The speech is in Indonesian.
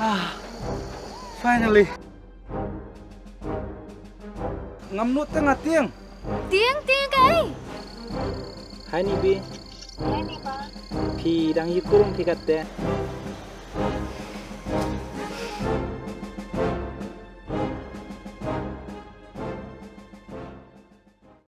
Ah, finally. Ngamnu tengah tiang. Tiang, tiang kai! Hai ni bi. Hai Nipa. Pi dang yikurung pi katte.